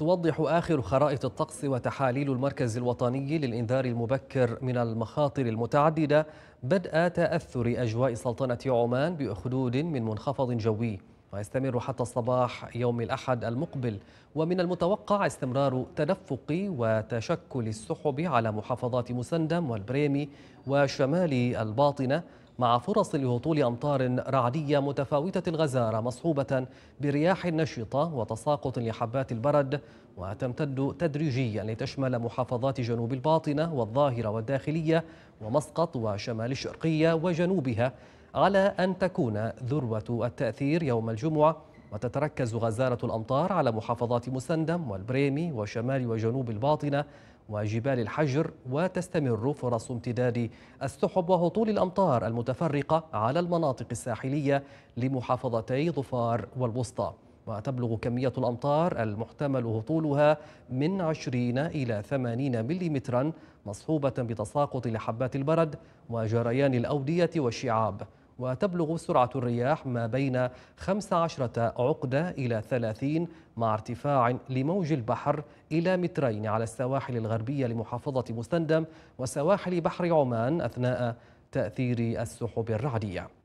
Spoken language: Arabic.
توضح آخر خرائط الطقس وتحاليل المركز الوطني للإنذار المبكر من المخاطر المتعددة بدء تأثر أجواء سلطنة عمان بأخدود من منخفض جوي. ويستمر حتى صباح يوم الأحد المقبل. ومن المتوقع استمرار تدفق وتشكل السحب على محافظات مسندم والبريمي وشمال الباطنة مع فرص لهطول أمطار رعدية متفاوتة الغزارة مصحوبة برياح نشطة وتساقط لحبات البرد وتمتد تدريجيا لتشمل محافظات جنوب الباطنة والظاهرة والداخلية ومسقط وشمال الشرقية وجنوبها على أن تكون ذروة التأثير يوم الجمعة. وتتركز غزارة الأمطار على محافظات مسندم والبريمي وشمال وجنوب الباطنة وجبال الحجر وتستمر فرص امتداد السحب وهطول الأمطار المتفرقة على المناطق الساحلية لمحافظتي ظفار والوسطى. وتبلغ كمية الأمطار المحتمل هطولها من 20 إلى 80 ملم مصحوبة بتساقط لحبات البرد وجريان الأودية والشعاب. وتبلغ سرعة الرياح ما بين 15 عقدة إلى 30 مع ارتفاع لموج البحر إلى مترين على السواحل الغربية لمحافظة مستندم وسواحل بحر عمان أثناء تأثير السحب الرعدية.